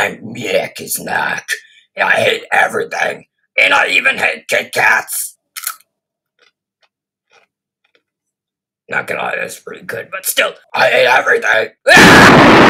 and Mick is not. And I hate everything. And I even hate Kit Kats. Not gonna lie, that's pretty good, but still, I hate everything.